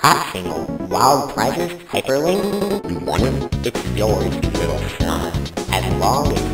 Hot single, wild prizes, hyperlink. You want it? It's yours, You little snot. As long as